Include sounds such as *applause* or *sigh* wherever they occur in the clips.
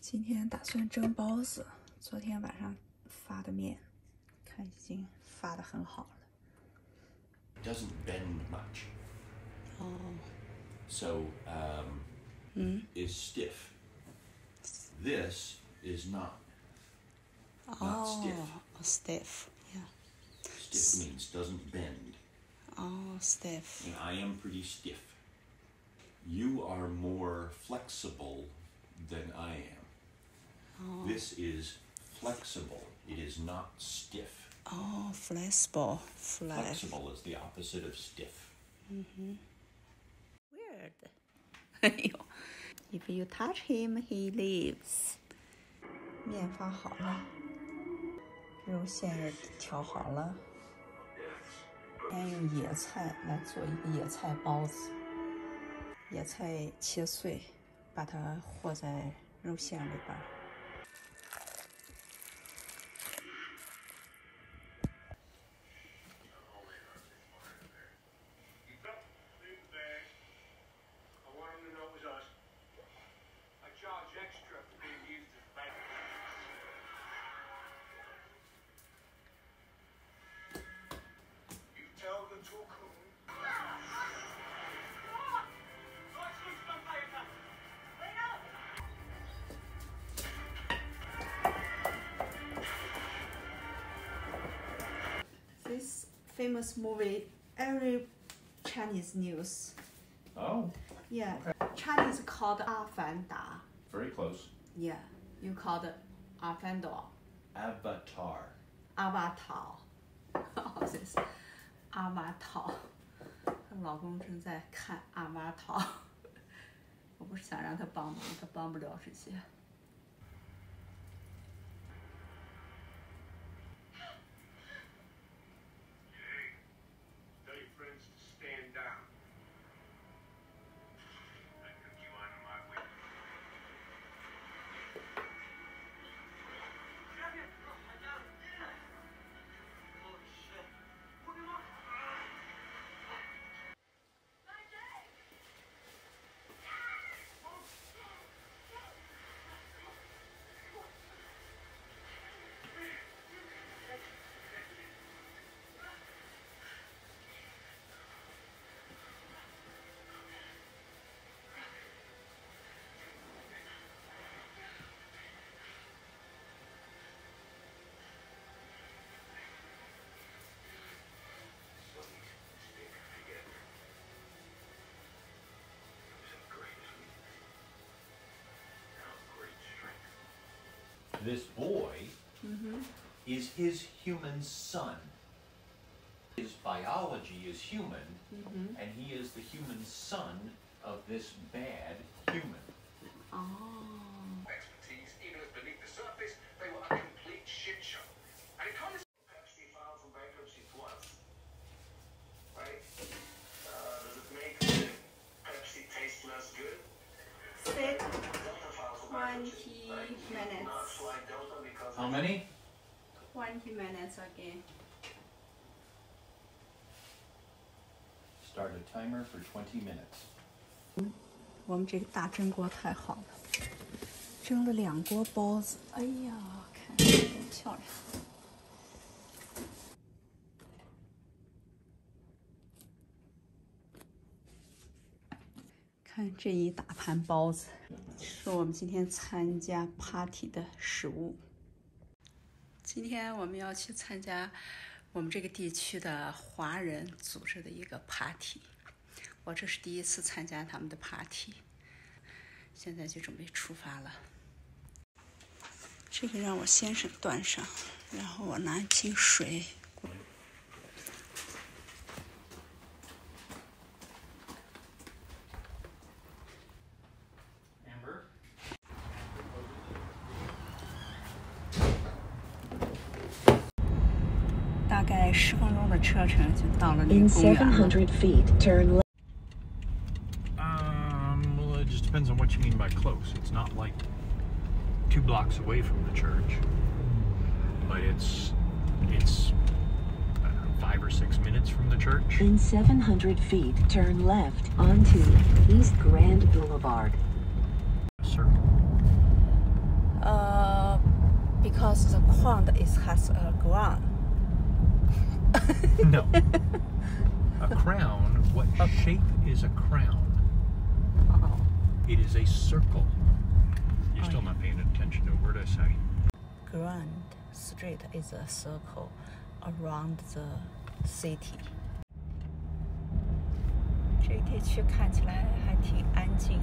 今天打算蒸包子，昨天晚上发的面，看已经发的很好了。 doesn't bend much. 哦， So um, is stiff. This is not. Not stiff. 哦，stiff，yeah， Stiff means doesn't bend. 哦，stiff， And I am pretty stiff. You are more flexible than I am. This is flexible. It is not stiff. 哦，flexible，flex。 Flexible is the opposite of stiff. Weird. 哎呦，If you touch him, he leaves. 面发好了，肉馅也调好了。先用野菜来做一个野菜包子，野菜切碎，把它和在肉馅里边 famous movie, every Chinese news. Oh, Yeah, Chinese called 阿凡达。 very close. Yeah, you called 阿凡达。 Avatar. *laughs* 阿瓦陶，好像是阿瓦陶。她老公正在看阿瓦陶，我不是想让他帮忙，他帮不了这些。 *laughs* This boy mm-hmm. is his human son. His biology is human, mm-hmm. and he is the human son of this bad human. 哦，20 minutes. How many? 20 minutes, okay. Start a timer for 20 minutes. 嗯，我们这个大蒸锅太好了，蒸了两锅包子，哎呀，看多漂亮！看这一大盘包子，是我们今天参加 party 的食物。今天我们要去参加我们这个地区的华人组织的一个 party。我这是第一次参加他们的 party，现在就准备出发了。这个让我先生端上，然后我拿一瓶水。大概十分钟的车程就到了那 In 个公园了。 700 feet, turn left. Um, well, it just depends on what you mean by close. It's not like two blocks away from the church, but it's it's I don't know, five or six minutes from the church. In 700 feet, turn left onto East Grand Boulevard. Circle. because the crown is has a ground. No. a crown, what shape is a crown? Oh, It is a circle. You're still not paying attention to a word I say. Grand Street is a circle around the city. 这个地区看起来还挺安静，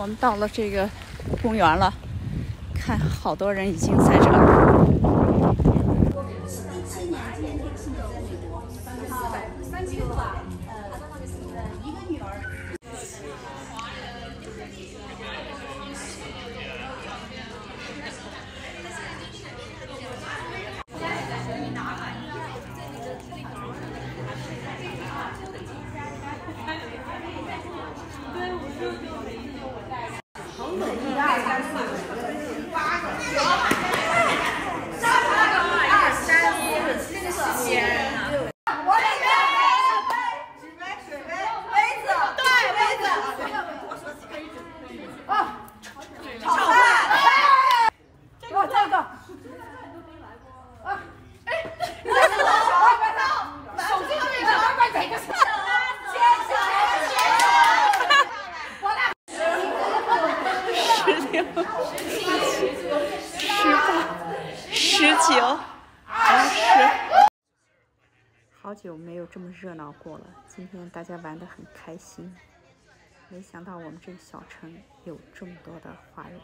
我们到了这个公园了，看好多人已经在这儿了。十好久没有这么热闹过了，今天大家玩得很开心。没想到我们这个小城有这么多的华人。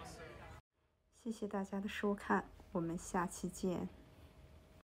谢谢大家的收看，我们下期见。